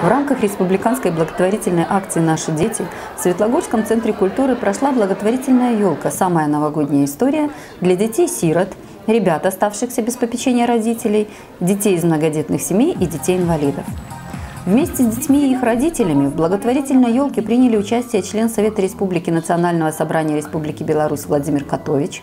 В рамках республиканской благотворительной акции «Наши дети» в Светлогорском центре культуры прошла благотворительная елка «Самая новогодняя история» для детей-сирот, ребят, оставшихся без попечения родителей, детей из многодетных семей и детей-инвалидов. Вместе с детьми и их родителями в благотворительной елке приняли участие член Совета Республики Национального собрания Республики Беларусь Владимир Котович,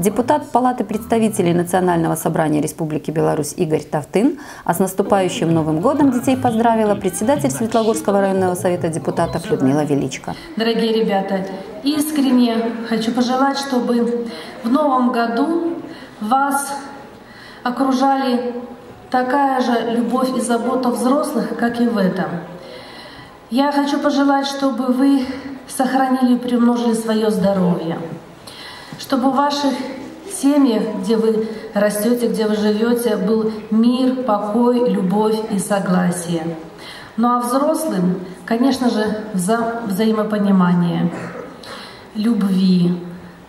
депутат Палаты представителей Национального собрания Республики Беларусь Игорь Тавтын, а с наступающим Новым годом детей поздравила председатель Светлогорского районного совета депутатов Людмила Величко. Дорогие ребята, искренне хочу пожелать, чтобы в новом году вас окружали такая же любовь и забота взрослых, как и в этом. Я хочу пожелать, чтобы вы сохранили и приумножили свое здоровье, чтобы в ваших семьях, где вы растете, где вы живете, был мир, покой, любовь и согласие. Ну а взрослым, конечно же, вза взаимопонимание, любви,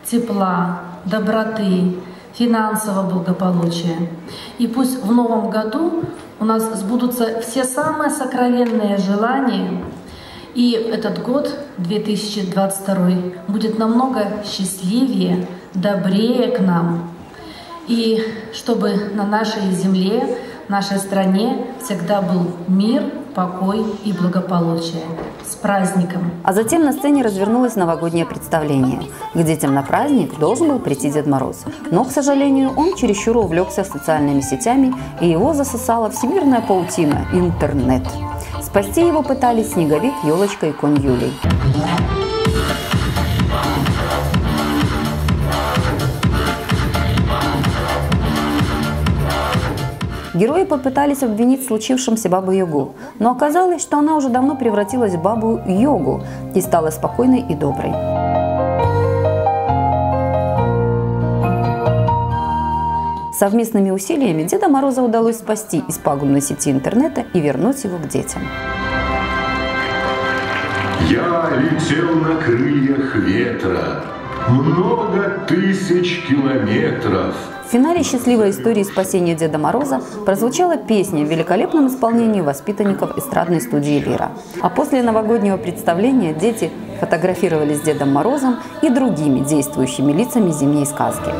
тепла, доброты, финансового благополучия. И пусть в новом году у нас сбудутся все самые сокровенные желания, и этот год, 2022, будет намного счастливее, добрее к нам. И чтобы на нашей земле, нашей стране всегда был мир, покой и благополучие. С праздником! А затем на сцене развернулось новогоднее представление. К детям на праздник должен был прийти Дед Мороз. Но, к сожалению, он чересчур увлекся социальными сетями, и его засосала всемирная паутина – интернет. Спасти его пытались Снеговик, Елочка и Конь Юлий. Герои попытались обвинить в случившемся бабу Йогу, но оказалось, что она уже давно превратилась в бабу Йогу и стала спокойной и доброй. Совместными усилиями Деда Мороза удалось спасти из пагубной сети интернета и вернуть его к детям. Я летел на крыльях ветра много тысяч километров – в финале счастливой истории спасения Деда Мороза прозвучала песня в великолепном исполнении воспитанников эстрадной студии «Лира». А после новогоднего представления дети фотографировались с Дедом Морозом и другими действующими лицами зимней сказки.